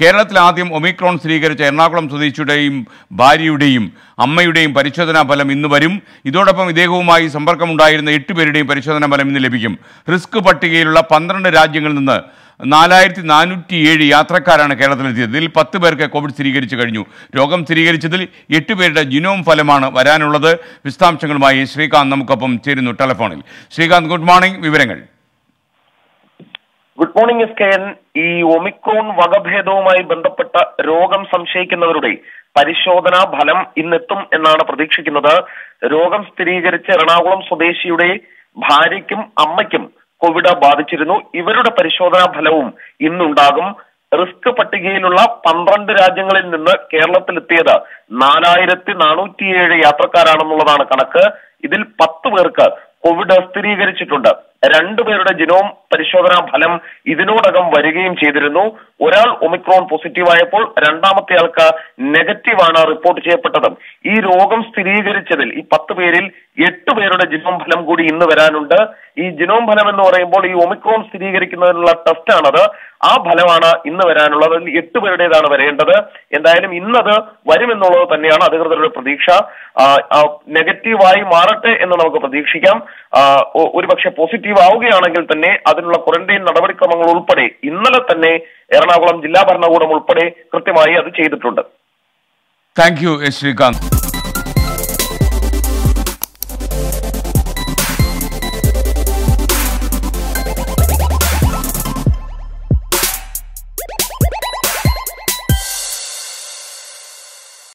കേരളത്തിൽ ആദ്യം ഒമിക്രോൺ സ്ഥിരീകരിച്ച എറണാകുളം സ്വദേശിയുടെയും ഭാര്യയുടെയും അമ്മയുടെയും പരിശോധനാ ഫലം ഇന്ന് വരും. ഇതോടൊപ്പം ഇദ്ദേഹവുമായി സമ്പർക്കമുണ്ടായിരുന്ന എട്ട് പേരുടെയും പരിശോധനാ ഫലം ഇന്ന് ലഭിക്കും. റിസ്ക് പട്ടികയിലുള്ള പന്ത്രണ്ട് രാജ്യങ്ങളിൽ നിന്ന് നാലായിരത്തി നാനൂറ്റി ഏഴ് യാത്രക്കാരാണ് കേരളത്തിലെത്തിയത്. ഇതിൽ പത്ത് പേർക്ക് കോവിഡ് സ്ഥിരീകരിച്ചു കഴിഞ്ഞു. രോഗം സ്ഥിരീകരിച്ചതിൽ എട്ട് പേരുടെ ജിനോം ഫലമാണ് വരാനുള്ളത്. വിശദാംശങ്ങളുമായി ശ്രീകാന്ത് നമുക്കൊപ്പം ചേരുന്നു ടെലഫോണിൽ. Srikanth good morning. വിവരങ്ങൾ. Good morning S K N ഈ ഒമിക്രോൺ വകഭേദവുമായി ബന്ധപ്പെട്ട രോഗം സംശയിക്കുന്നവരുടെ പരിശോധനാ ഫലം ഇന്നെത്തും എന്നാണ് പ്രതീക്ഷിക്കുന്നത്. രോഗം സ്ഥിരീകരിച്ച എറണാകുളം സ്വദേശിയുടെ ഭാര്യയ്ക്കും അമ്മയ്ക്കും കോവിഡ് ബാധിച്ചിരുന്നു. ഇവരുടെ പരിശോധനാ ഫലവും ഇന്നുണ്ടാകും. റിസ്ക് പട്ടികയിലുള്ള പന്ത്രണ്ട് രാജ്യങ്ങളിൽ നിന്ന് കേരളത്തിലെത്തിയത് നാലായിരത്തി നാനൂറ്റിയേഴ് യാത്രക്കാരാണെന്നുള്ളതാണ് കണക്ക്. ഇതിൽ പത്ത് പേർക്ക് കോവിഡ് സ്ഥിരീകരിച്ചിട്ടുണ്ട്. രണ്ടുപേരുടെ ജിനോം പരിശോധനാ ഫലം ഇതിനോടകം വരികയും ചെയ്തിരുന്നു. ഒരാൾ ഒമിക്രോൺ പോസിറ്റീവായപ്പോൾ രണ്ടാമത്തെ ആൾക്ക് നെഗറ്റീവാണ് റിപ്പോർട്ട് ചെയ്യപ്പെട്ടത്. ഈ രോഗം സ്ഥിരീകരിച്ചതിൽ ഈ പത്ത് പേരിൽ എട്ട് പേരുടെ ജിനോം ഫലം കൂടി ഇന്ന് വരാനുണ്ട്. ഈ ജിനോം ഫലം എന്ന് പറയുമ്പോൾ ഈ ഒമിക്രോൺ സ്ഥിരീകരിക്കുന്നതിനുള്ള ടെസ്റ്റ് ആണത്. ആ ഫലമാണ് ഇന്ന് വരാനുള്ളത്. എട്ട് പേരുടേതാണ് വരേണ്ടത്. എന്തായാലും ഇന്നത് വരുമെന്നുള്ളത് തന്നെയാണ് അധികൃതരുടെ പ്രതീക്ഷ. നെഗറ്റീവായി മാറട്ടെ എന്ന് നമുക്ക് പ്രതീക്ഷിക്കാം. ഒരുപക്ഷെ പോസിറ്റീവ് ആവുകയാണെങ്കിൽ തന്നെ അതിനുള്ള ക്വാറന്റൈൻ നടപടിക്രമങ്ങൾ ഉൾപ്പെടെ ഇന്നലെ തന്നെ എറണാകുളം ജില്ലാ ഭരണകൂടം ഉൾപ്പെടെ കൃത്യമായി അത് ചെയ്തിട്ടുണ്ട്. Thank you Srikanth.